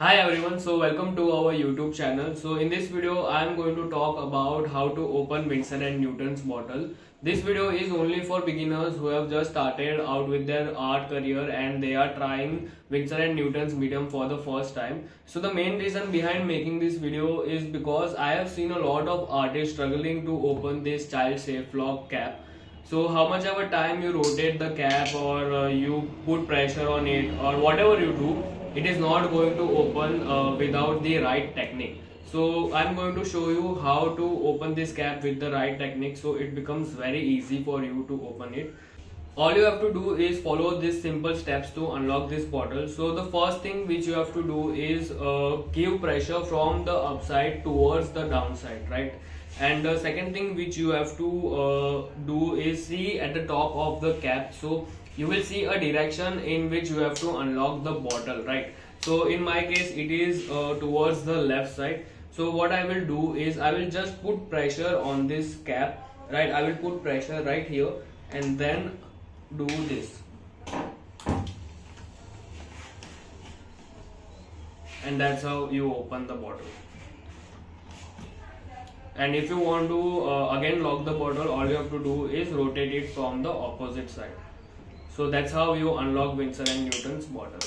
Hi everyone, so welcome to our YouTube channel. So in this video, I am going to talk about how to open Winsor and Newton's bottle. This video is only for beginners who have just started out with their art career and they are trying Winsor and Newton's medium for the first time. So the main reason behind making this video is because I have seen a lot of artists struggling to open this child safe lock cap so how much ever time you rotate the cap or uh, you put pressure on it or whatever you do it is not going to open uh, without the right technique. So i'm going to show you how to open this cap with the right technique so it becomes very easy for you to open it. All you have to do is follow these simple steps to unlock this bottle. So the first thing which you have to do is uh, give pressure from the upside towards the downside right? And the second thing which you have to uh, see at the top of the cap. So you will see a direction in which you have to unlock the bottle right? So in my case it is uh, towards the left side. So what i will do is i will just put pressure on this cap right? I will put pressure right here and then do this. And that's how you open the bottle and if you want to uh, again lock the bottle all you have to do is rotate it from the opposite side. So that's how you unlock Winsor and Newton's bottle